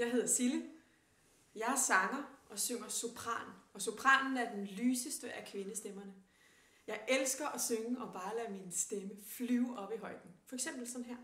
Jeg hedder Sille. Jeg er sanger og synger sopran, og sopranen er den lyseste af kvindestemmerne. Jeg elsker at synge og bare lade min stemme flyve op i højden. For eksempel sådan her.